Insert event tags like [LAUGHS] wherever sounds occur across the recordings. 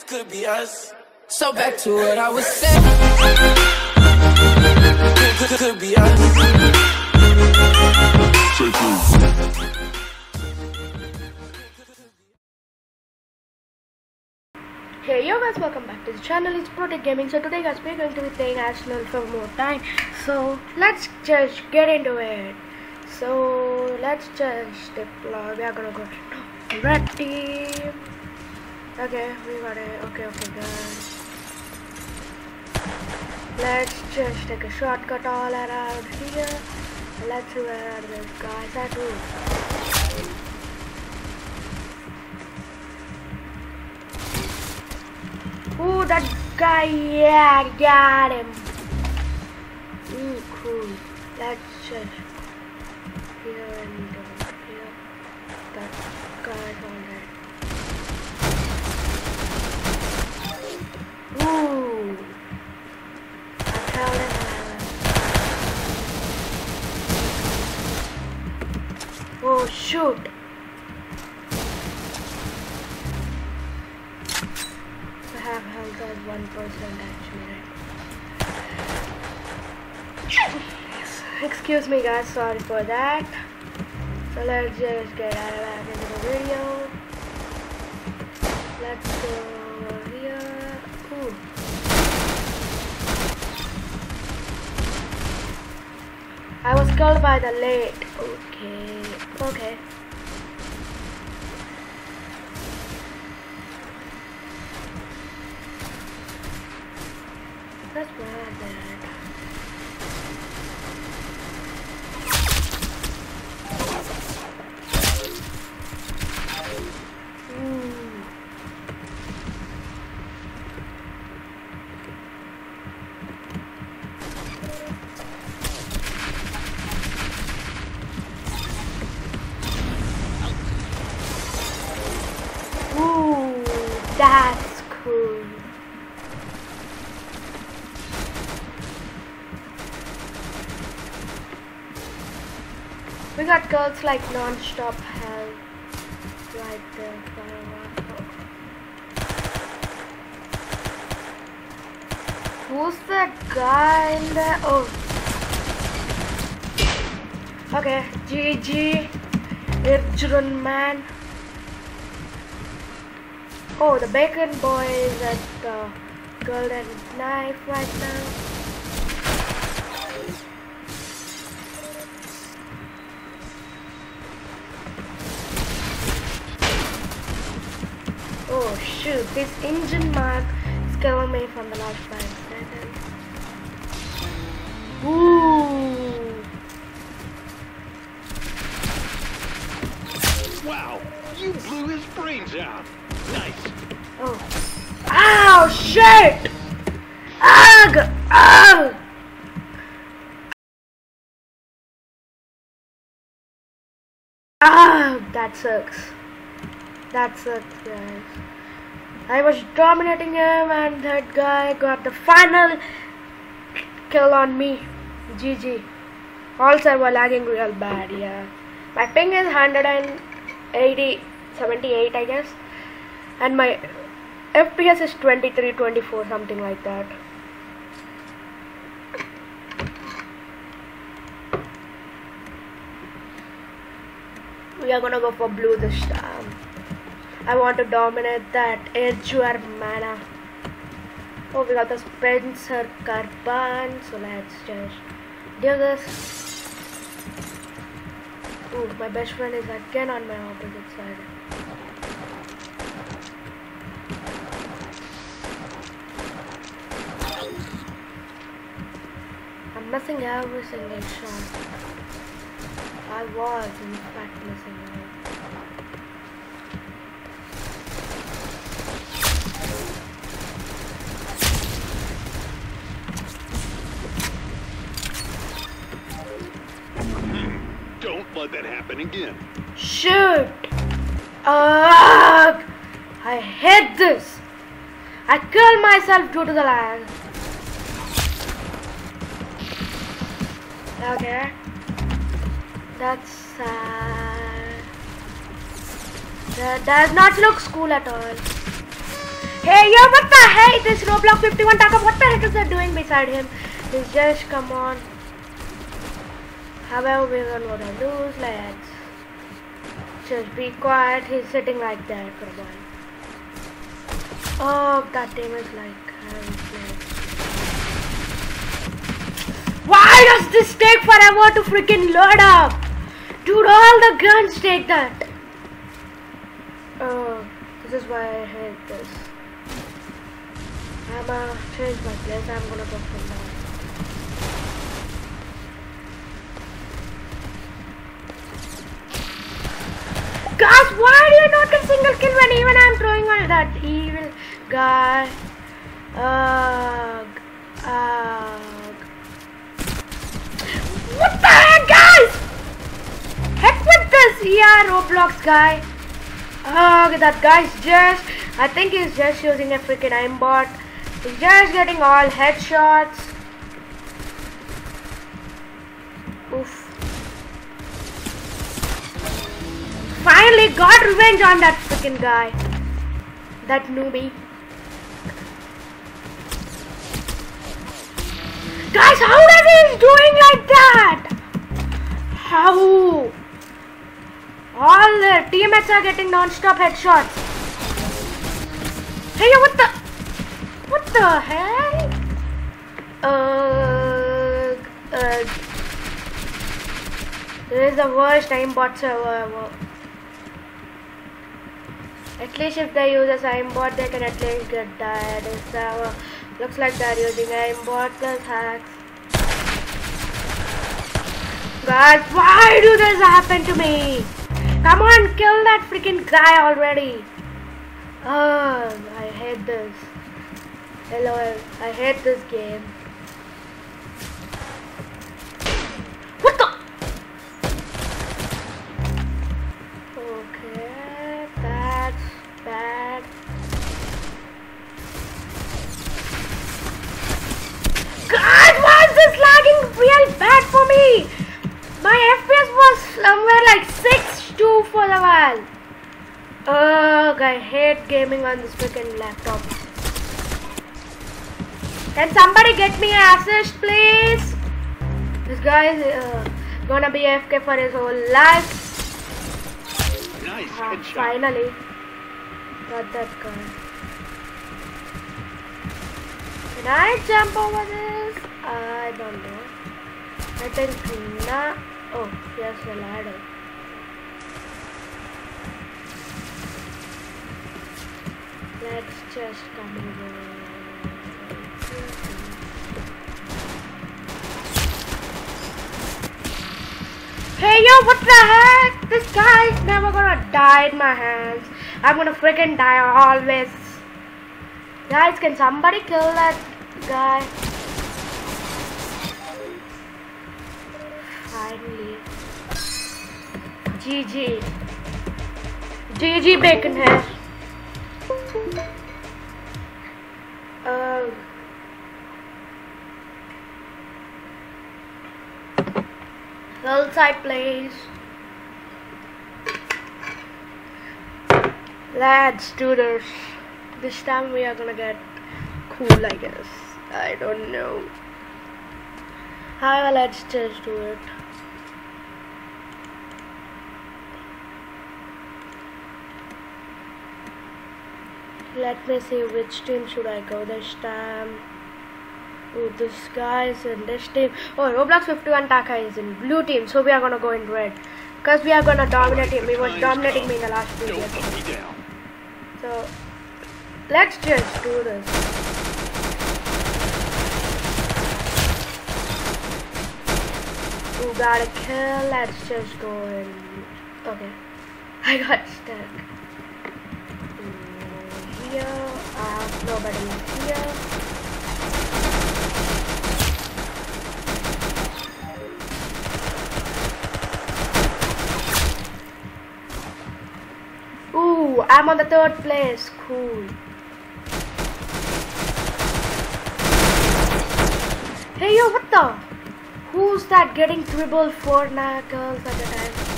this could be us. So back to what I was saying. Could, could, could be us. Hey yo guys, welcome back to the channel. It's Protect Gaming. So today guys, we're going to be playing Arsenal for more time. So let's just get into it. So let's just deploy. We are gonna go to red team. Okay, we got it. Okay, okay, guys. Let's just take a shortcut all around here. Let's see where this guys are to. Ooh, that guy, yeah, got him. Ooh, cool. Let's just shoot. I have health as one percent actually. Right? Excuse me, guys. Sorry for that. So let's just get out of the video. Let's go over here. Ooh. I was killed by the lake. Okay. Okay. That's bad, Got like non-stop hell right there. Who's that guy in there? Oh. Okay, GG. Irjun man. Oh, the bacon boy is at the golden knife right now. Shoot, this engine mark is killing me from the last five. Ooh. Wow, you blew his brains out. Nice. Oh. Ow, shit! Ugh! Ugh! Ah, that sucks. That sucks, guys. I was dominating him, and that guy got the final kill on me. GG. Also server lagging real bad, yeah. My ping is 180, 78, I guess. And my FPS is 23, 24, something like that. We are gonna go for blue this time. I want to dominate that Edgeware mana. Oh, we got the Spencer Carbon, so let's just do this. Ooh, my best friend is again on my opposite side. I'm missing every single shot. I was, in fact, missing let that happen again. Shoot! Ugh! I hate this! I killed myself due to the lag. Okay. That's sad. That does not look cool at all. Hey, yo, what the heck? This Roblox 51 Taka, what the heck is that doing beside him? He's just, come on. However, we're gonna lose, let's just be quiet. He's sitting like that for a while. Oh, that team is like, Why does this take forever to freaking load up? Dude, all the guns take that. Oh, this is why I hate this. I'm gonna change my place. I'm gonna go from there. Guys, why do you not get single kill when even I'm throwing on that evil guy? Ugh. Ugh. What the heck, guys? Heck with this yeah, Roblox guy. Ugh, that guy's just, I think he's just using a freaking aimbot. He's just getting all headshots. Finally got revenge on that freaking guy. That newbie. Guys, how are they doing like that? How? All their teammates are getting non-stop headshots. Hey, what the? What the hell? Uh, uh, this is the worst aimbot server ever. At least if they use a signboard, they can at least get died. This server looks like they're using aimbot plus hacks. God, why do this happen to me? Come on, kill that freaking guy already. Oh, I hate this. Hello, I hate this game. 6-2 for the while. Ugh, I hate gaming on this freaking laptop. Can somebody get me an assist, please? This guy is uh, gonna be AFK for his whole life. Nice Ah, finally, got that guy. Can I jump over this? I don't know. I think not. Oh, yes, a ladder. Let's just come over. Hey yo, what the heck? This guy's never gonna die in my hands. I'm gonna freaking die always. Guys, can somebody kill that guy? Finally. GG. GG bacon hair. Um. Hillside plays. Let's do this. This time we are gonna get cool, I guess. I don't know. However, let's just do it. Let me see which team should I go this time. Oh, this guy is in this team. Oh, Roblox 51 Taka is in blue team, so we are gonna go in red. Because we are gonna dominate him. He was dominating me in the last video. Don't put me down. So, let's just do this. Who got a kill? Let's just go in. Okay. [LAUGHS] I got stuck. Here, uh, nobody here. Ooh, I'm on the third place. Cool. Hey yo, what the? Who's that getting dribbled four na girls at a time?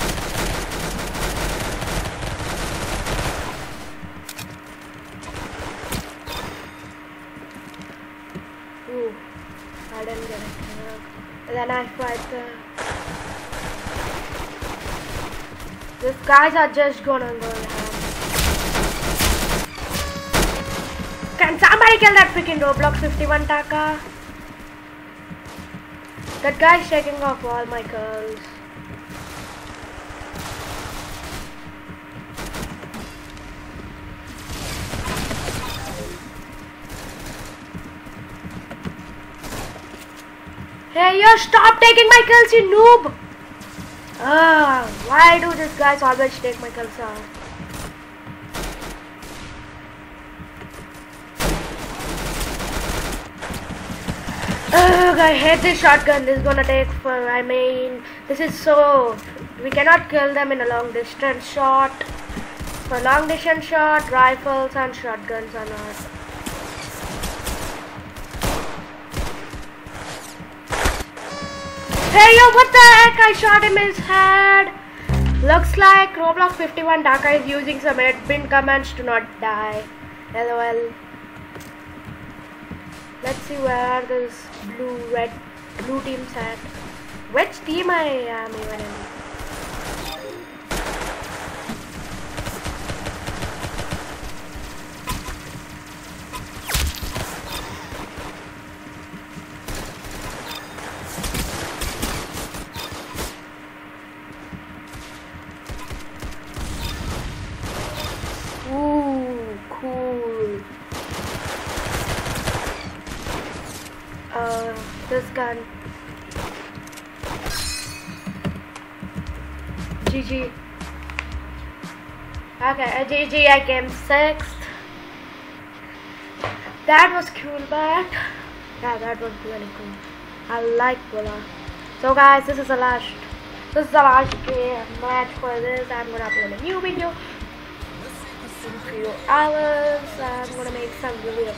didn't get a kill. And I fight the. These guys are just gonna go ham. Can somebody kill that freaking Roblox 51 Taka? That guy's taking off all my girls. Hey, you stop taking my kills, you noob! Ah, why do these guys always take my kills out? Ugh, I hate this shotgun. This is gonna take for. I mean, this is so. We cannot kill them in a long distance shot. For long distance shot, rifles and shotguns are not. Hey yo, what the heck? I shot him in his head. Looks like Roblox 51 Taka is using some admin commands to not die. LOL. Let's see where those blue, red, blue teams at. Which team I am even in? Ooh, cool. Uh, this gun. GG. Okay, uh, GG, I came sixth. That was cool, but yeah, that was really cool. I like Bola. So guys, this is the last. This is the last game match for this. I'm gonna upload a new video in few hours. I'm gonna make some video.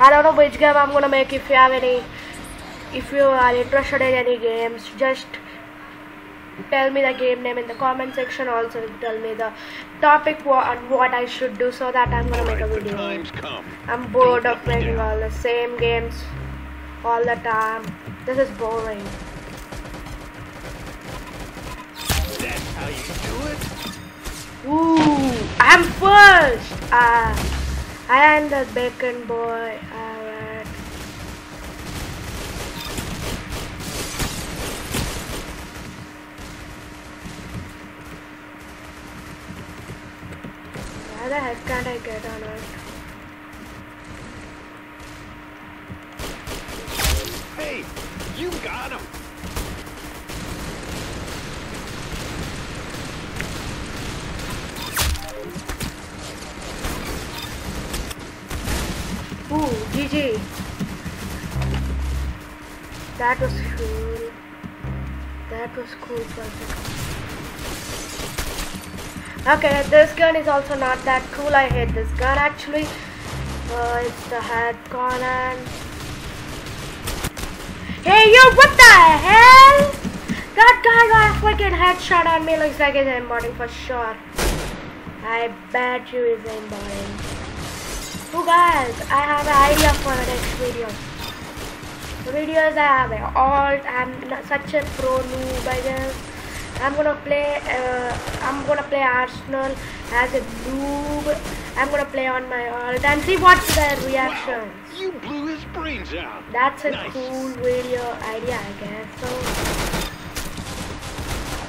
I don't know which game I'm gonna make. If you have any, if you are interested in any games, just tell me the game name in the comment section. Also tell me the topic what and what I should do so that I'm gonna make a video. I'm bored of playing all the same games all the time. This is boring. That's how you do it. Ooh, I'm first. Ah, I am the bacon boy. Alright. Why the heck can't I get on it? Hey, you got him. Ooh, GG. That was cool. That was cool second. Okay, this gun is also not that cool. I hate this gun actually. Uh, it's the head gun and... Hey yo, what the hell? That guy got a freaking headshot on me. Looks like he's aimbotting for sure. I bet you he's aimbotting. So guys, I have an idea for the next video. The videos I have a alt. I'm such a pro noob, I guess. I'm gonna play. Uh, I'm gonna play Arsenal as a noob. I'm gonna play on my alt and see what's their reaction. Wow, you blew his brains out. That's a Nice. cool video idea, I guess. So,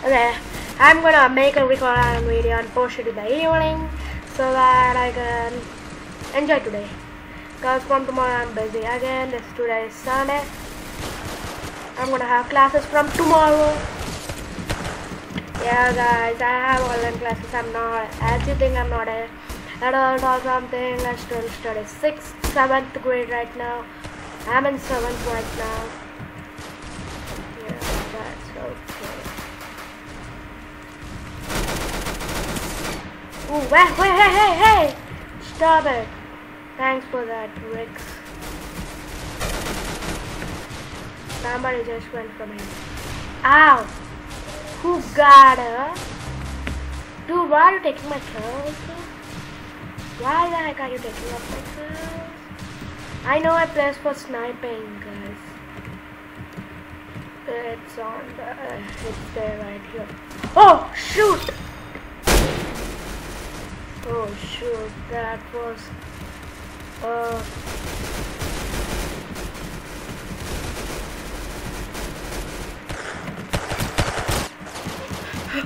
okay, I'm gonna make a recording video and post it in the evening so that I can enjoy today. Cause from tomorrow I'm busy again. This today is Sunday. I'm gonna have classes from tomorrow. Yeah, guys, I have online classes. I'm not, as you think, I'm not a adult or something. I still study sixth, seventh grade right now. I'm in seventh right now. Yeah, that's okay. Ooh, wait, wait, hey, hey, hey! Stop it. Thanks for that, Rix. Somebody just went from him. Ow! Who got her? Dude, why are you taking my kills? Why the heck are you taking up my kills? I know I place for sniping, guys. It's on the. It's there right here. Oh shoot! Oh shoot! That was. Uh.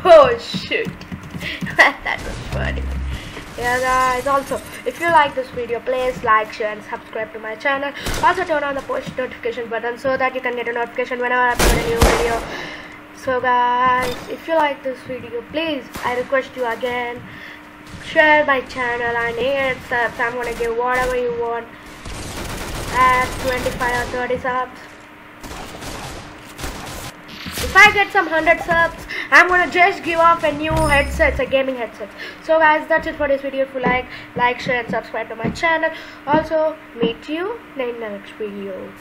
Oh shoot! [LAUGHS] that was funny. Yeah guys, also if you like this video, please like, share and subscribe to my channel. Also turn on the push notification button so that you can get a notification whenever I upload a new video. So guys, if you like this video, please, I request you again, share my channel. I need subs. I'm gonna give whatever you want at 25 or 30 subs. If I get some 100 subs, I'm gonna just give off a new headset, a gaming headset. So guys, that's it for this video. If you like, like, share and subscribe to my channel. Also, meet you in the next video.